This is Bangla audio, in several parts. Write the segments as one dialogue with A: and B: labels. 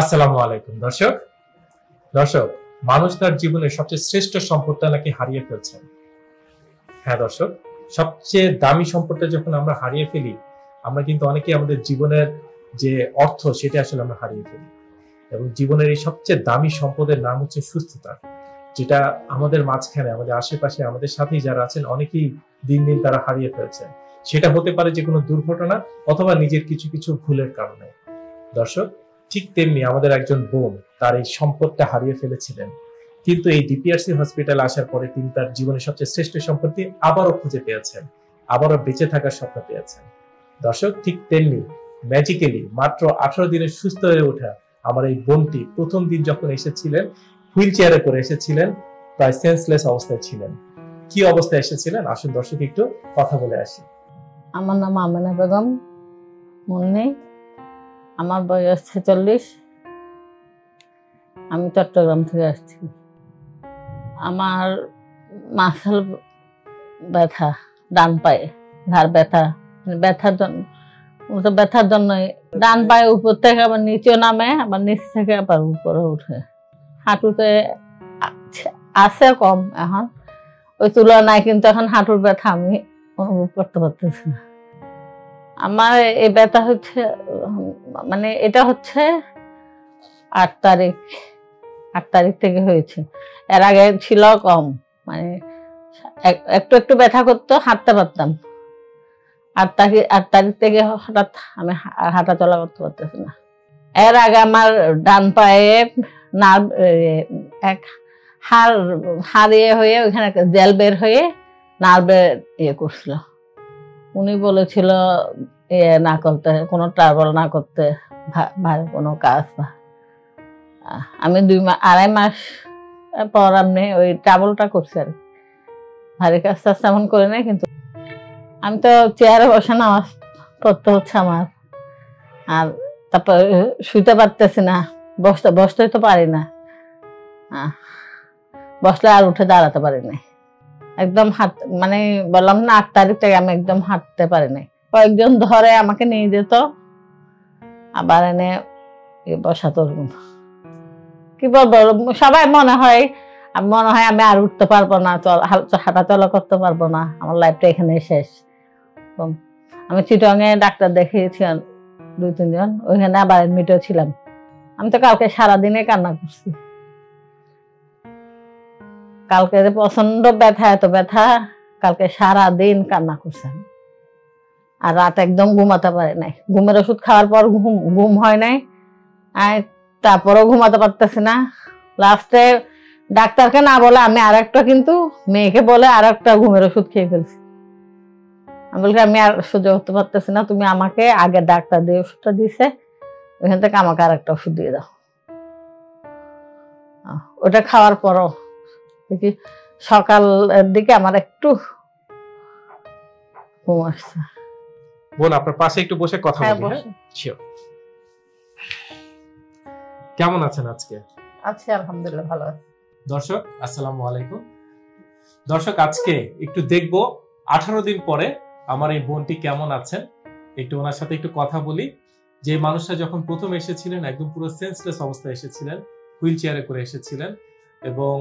A: আসসালামু আলাইকুম। দর্শক দর্শক, মানুষ তার জীবনের সবচেয়ে শ্রেষ্ঠ সম্পদটা নাকি হারিয়ে ফেলছে। হ্যাঁ দর্শক, সবচেয়ে দামি সম্পদটা যখন আমরা হারিয়ে ফেলি, আমরা কিন্তু অনেকেই আমাদের জীবনের যে অর্থ সেটা আসলে আমরা হারিয়ে ফেলি। এবং জীবনের এই সবচেয়ে দামি সম্পদের নাম হচ্ছে সুস্থতা, যেটা আমাদের মাঝখানে, আমাদের আশেপাশে, আমাদের সাথেই যারা আছেন, অনেকেই দিন দিন তারা হারিয়ে ফেলছেন। সেটা হতে পারে যে কোনো দুর্ঘটনা অথবা নিজের কিছু কিছু ভুলের কারণে। দর্শক ঠিক তেমনি আমাদের একজন বোন তার এই সম্পদটা হারিয়ে ফেলেছিলেন। কিন্তু এই ডিপিআরসি হসপিটাল আসার পরে তিনি তার জীবনের সবচেয়ে শ্রেষ্ঠ সম্পত্তি আবারও খুঁজে পেয়েছেন, আবারও বেঁচে থাকার স্বপ্ন পেয়েছেন। দর্শক, ঠিক তেমনি ম্যাজিক্যালি মাত্র আঠারো দিনে সুস্থ হয়ে ওঠা আমার এই বোনটি প্রথম দিন যখন এসেছিলেন, হুইল চেয়ারে করে এসেছিলেন, প্রায় সেন্সলেস অবস্থায় ছিলেন। কি অবস্থায় এসেছিলেন? আসুন দর্শক, একটু কথা বলে আসি।
B: আমার নাম আমেনা বেগম মুন্নি আমার বয়স ছেচল্লিশ আমি চট্টগ্রাম থেকে আসছি। আমার মাসাল ব্যথা, ডান পায়ে, ঘাড় ব্যথা মানে ব্যথার জন্য মূলত ব্যথার জন্যই। ডান পায়ে উপর থেকে আবার নিচে নামে, আবার নিচ থেকে আবার উপরে উঠে। হাঁটুতে আছে কম এখন। ওই তুলনায় কিন্তু এখন হাঁটুর ব্যথা আমি অনুভব করতে পারতেছি না। আমার এই ব্যথা হচ্ছে মানে এটা হচ্ছে আট তারিখ আট তারিখ থেকে হয়েছে। এর আগে ছিল কম মানে এক- একটু একটু ব্যথা করতো, হাঁটতে পারতাম। আট তারিখ আট তারিখ থেকে হঠাৎ আমি হাঁটা চলা করতে পারতেছি না। এর আগে আমার ডান পায়ে নার্ভ এক হাড় হারিয়ে হয়ে ওইখানে জেল বের হয়ে নার্ভে ইয়ে করছিল। উনি বলেছিল ইয়ে না করতে, কোনো ট্রাভেল না করতে ভালো কোনো কাজ বা আমি দুই মাস আড়াই মাস পর আপনি ওই ট্রাভেলটা করছি আর। ভারী কাজ টাজ তেমন করে নাই, কিন্তু আমি তো চেয়ারে বসে নামাজ পড়তে হচ্ছে আমার। আর তারপর শুইতে পারতেছি না, বসতে, বসতেই তো পারি না। বসলে আর উঠে দাঁড়াতে পারি না একদম হাঁট মানে বললাম না, আট তারিখ থেকে আমি একদম হাঁটতে পারি নাই কয়েকজন ধরে আমাকে নিয়ে যেত, আবার এনে বসাতো ওরকম কি বলব, সবাই মনে হয় মনে হয় আমি আর উঠতে পারব না হাঁটা চলা করতে পারব না, আমার লাইফটা এখানে শেষ। আমি চিটংয়ে ডাক্তার দেখিয়েছি দুই তিনজন, ওইখানে আবার এডমিটও ছিলাম। আমি তো কালকে সারাদিনে কান্না করছি। কালকে যে প্রচণ্ড ব্যথা, এত ব্যথা, কালকে সারা দিন কান্না করছেন আর রাত একদম ঘুমাতে পারে নাই। ঘুমের ওষুধ খাওয়ার পর ঘুম ঘুম হয় নাই। আর তারপরেও ঘুমাতে পারতেছি না। লাস্টে ডাক্তারকে না বলে আমি আর একটা কিন্তু মেয়েকে বলে আর একটা ঘুমের ওষুধ খেয়ে ফেলছি। আমি বলি আমি আর সহ্য করতে পারতেছি না। তুমি আমাকে আগে ডাক্তার দিয়ে ওষুধটা দিছে ওইখান থেকে আমাকে আর একটা ওষুধ দিয়ে দাও। ওটা খাওয়ার পরও দেখি সকালের দিকে আমার একটু ঘুম আসছে।
A: বোন আপনার পাশে একটু বসে কথা
B: হ্যাঁ
A: বলি হ্যাঁ. কেমন আছেন আজকে?
B: আছি আলহামদুলিল্লাহ ভালো আছি।
A: দর্শক আসসালামু আলাইকুম। দর্শক আজকে একটু দেখব আঠারো দিন পরে আমার এই বোনটি কেমন আছেন। একটু ওনার সাথে একটু কথা বলি। যে মানুষটা যখন প্রথম এসেছিলেন একদম পুরো সেন্সলেস অবস্থায় এসেছিলেন হুইল চেয়ারে করে এসেছিলেন এবং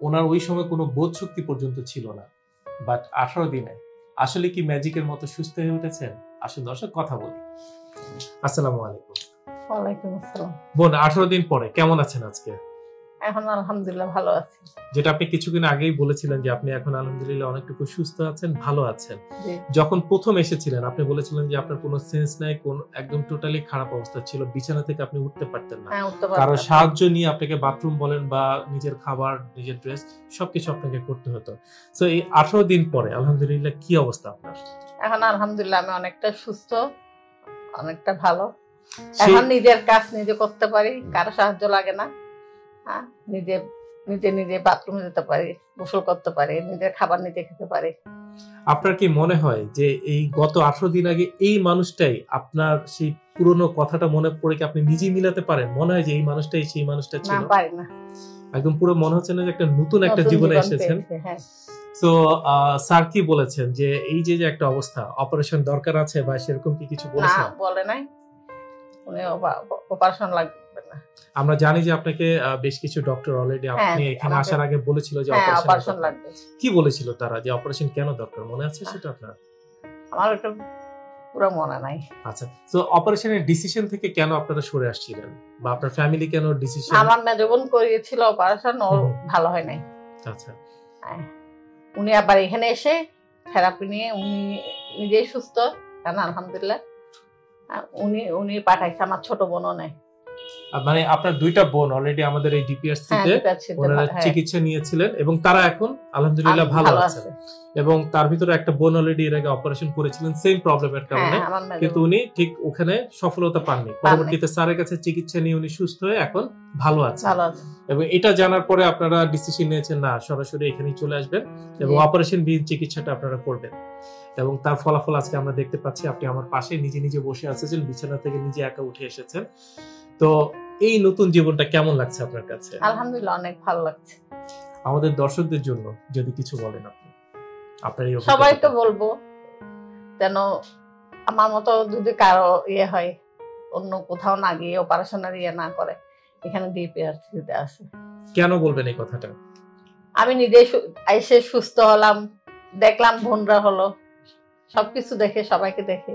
A: ওনার ওই সময় কোনো বোধ শক্তি পর্যন্ত ছিল না। বাট আঠারো দিনে আসলে কি ম্যাজিকের মতো সুস্থ হয়ে উঠেছেন? আসলে দর্শক কথা বলি। আসসালামু আলাইকুম।
B: ওয়ালাইকুম আসসালাম।
A: বোন আঠারো দিন পরে কেমন আছেন আজকে?
B: এখন আলহামদুলিল্লাহ ভালো আছি।
A: যেটা আপনি কিছুদিন আগেই বলেছিলেন যে আপনি এখন আলহামদুলিল্লাহ অনেকটুকু সুস্থ আছেন ভালো আছেন। যখন প্রথম এসেছিলেন আপনি বলেছিলেন যে আপনার কোনো সেন্স নাই কোন একদম টোটালি খারাপ অবস্থা ছিল বিছানা থেকে আপনি উঠতে পারতেন না।
B: হ্যাঁ কারও
A: সাহায্য নিয়ে আপনাকে বাথরুম বলেন বা নিজের খাবার নিজের ড্রেস সবকিছু আপনাকে করতে হতো। তো এই আঠারো দিন পরে আলহামদুলিল্লাহ কি অবস্থা আপনার?
B: এখন আলহামদুলিল্লাহ আমি অনেকটা সুস্থ অনেকটা ভালো। এখন নিজের কাজ নিজে করতে পারি কারও সাহায্য লাগে না। হ্যাঁ? নিজে নিজে নিজে বাথরুমে যেতে পারি গোসল করতে পারি নিজের খাবার নিজে খেতে পারি।
A: আপনার কি মনে হয় যে এই গত আঠারো দিন আগে এই মানুষটাই আপনার সেই পুরনো কথাটা মনে পড়ে কি আপনি নিজেই মিলাতে পারেন? মনে হয় যে এই মানুষটাই সেই মানুষটা ছিল?
B: না পারি না।
A: একদম পুরো মনে হচ্ছে না যে একটা নতুন একটা জীবনে এসেছেন।
B: পেয়েছি, হ্যাঁ।
A: তো স্যার কি বলেছেন যে এই যে যে একটা অবস্থা অপারেশন দরকার আছে বা সেরকম কি কিছু
B: না
A: বলেছেন?
B: বলে নাই। উনি অপারেশন লাগবে। না
A: আমরা জানি যে আপনাকে বেশ কিছু ডক্টর অলরেডি আপনি
B: হ্যাঁ,
A: এখানে আসার আগে বলেছিল যে
B: হ্যাঁ
A: অপারেশন
B: অপারেশন লাগবে।
A: কি বলেছিল তারা যে অপারেশন কেন দরকার? মনে আছে সেটা আপনার?
B: আমার ওটা পুরো মনে নাই।
A: আচ্ছা তো অপারেশনের ডিসিশন থেকে কেন আপনারা সরে আসছিলেন? বা আপনার ফ্যামিলি কেন ডিসিশন
B: আমার মেজো বোন করিয়েছিল অপারেশন ওর ভালো হয় নাই।
A: আচ্ছা।
B: হ্যাঁ। উনি আবার এখানে এসে থেরাপি নিয়ে উনি নিজেই সুস্থ। কারণ আলহামদুলিল্লাহ। উনি উনি পাঠাইছে আমার ছোট বোনও নেই।
A: আর মানে আপনার দুইটা বোন অলরেডি আমাদের এই ডিপিআরসি
B: হ্যাঁ
A: তে ওনারা
B: হ্যাঁ,
A: চিকিৎসা নিয়েছিলেন এবং তারা এখন আলহামদুলিল্লাহ ভালো আছেন।
B: আছে।
A: এবং তার ভিতরে একটা বোন অলরেডি এর আগে অপারেশন করেছিলেন সেম প্রবলেমের
B: হ্যাঁ
A: কারণে। কিন্তু উনি ঠিক ওখানে সফলতা পাননি। পরবর্তীতে স্যারের কাছে চিকিৎসা নিয়ে উনি সুস্থ হয়ে এখন ভালো আছে
B: ভালো আছে
A: এবং এটা জানার পরে আপনারা ডিসিশন নিয়েছেন না সরাসরি এখানেই চলে আসবেন এবং অপারেশন বিহীন চিকিৎসাটা আপনারা করবেন। এবং তার ফলাফল আজকে আমরা দেখতে পাচ্ছি আপনি আমার পাশে নিজে নিজে বসে আছেন বিছানা থেকে নিজে একা উঠে এসেছেন। তো এই নতুন জীবনটা কেমন লাগছে আপনার কাছে?
B: আলহামদুলিল্লাহ অনেক ভালো লাগছে।
A: আমাদের দর্শকদের জন্য যদি কিছু বলেন আপনি। আপনার
B: সবাই তো বলব যেন আমার মতো যদি কারও ইয়ে হয় অন্য কোথাও না গিয়ে অপারেশনের ইয়ে না করে এখানে ডিপিআরসিতে আসে
A: কেন বলবেন এই কথাটা?
B: আমি নিজে এসে সুস্থ হলাম দেখলাম বোনরা হলো সবকিছু দেখে সবাইকে দেখে।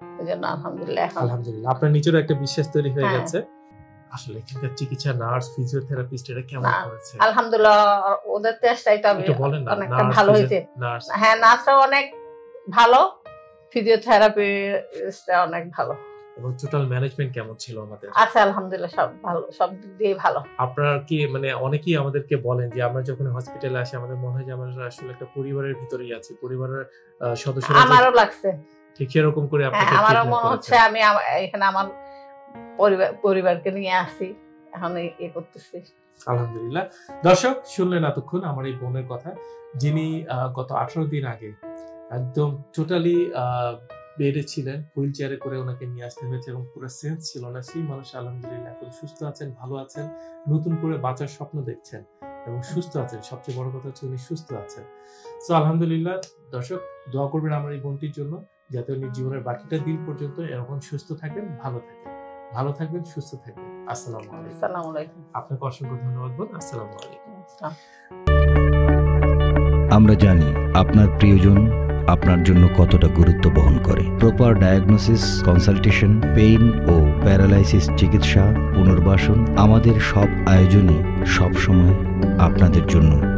B: আলহামদুলিল্লাহ
A: আলহামদুলিল্লাহ। আপনার নিজেরও একটা বিশ্বাস তৈরি হয়ে
B: হ্যাঁ।
A: গেছে। আসলে এখানকার চিকিৎসা নার্স ফিজিওথেরাপিস্ট এটা কেমন করেছে?
B: আলহামদুলিল্লাহ ওদের চেষ্টাই তো
A: বলেন না
B: অনেকটা ভালো হয়েছে। হ্যাঁ নার্সরাও অনেক ভালো অনেক ভালো।
A: এবং টোটাল ম্যানেজমেন্ট কেমন ছিল আমাদের?
B: আছে আলহামদুলিল্লাহ সব ভালো সব দিক দিয়ে ভালো।
A: আপনার কি মানে অনেকেই আমাদেরকে বলেন যে আমরা যখন হসপিটালে আসি আমাদের মনে হয় যে আমরা আসলে একটা পরিবারের ভিতরেই আছি পরিবারের আহ, সদস্যরা
B: আমারও লাগছে।
A: ঠিক সেরকম করে
B: হ্যাঁ আমারও মনে হচ্ছে আমি এখানে আমার পরিবার পরিবারকে নিয়ে আসি এখন এ করতেছি।
A: আলহামদুলিল্লাহ। দর্শক শুনলেন এতক্ষণ আমার এই বোনের কথা যিনি গত আঠারো দিন আগে একদম টোটালি বেডে ছিলেন হুইল চেয়ারে করে ওনাকে নিয়ে আসতে হয়েছে এবং পুরো সেন্স ছিল না। সেই মানুষ আলহামদুলিল্লাহ এখন সুস্থ আছেন ভালো আছেন নতুন করে বাঁচার স্বপ্ন দেখছেন এবং সুস্থ আছেন। সবচেয়ে বড় কথা হচ্ছে উনি সুস্থ আছেন। সো আলহামদুলিল্লাহ দর্শক দোয়া করবেন আমার এই বোনটির জন্য। যাতে উনি জীবনের বাকিটা দিন পর্যন্ত এরকম সুস্থ থাকেন ভালো থাকেন। ভালো থাকবেন সুস্থ থাকবেন। আসসালামু আলাইকুম। আপনাকে অসংখ্য ধন্যবাদ বোন। আসসালামু আলাইকুম।
C: আমরা জানি আপনার প্রিয়জন আপনার জন্য কতটা গুরুত্ব বহন করে। প্রপার ডায়াগনোসিস কনসালটেশন পেইন ও প্যারালাইসিস চিকিৎসা পুনর্বাসন আমাদের সব আয়োজনই সবসময় আপনাদের জন্য।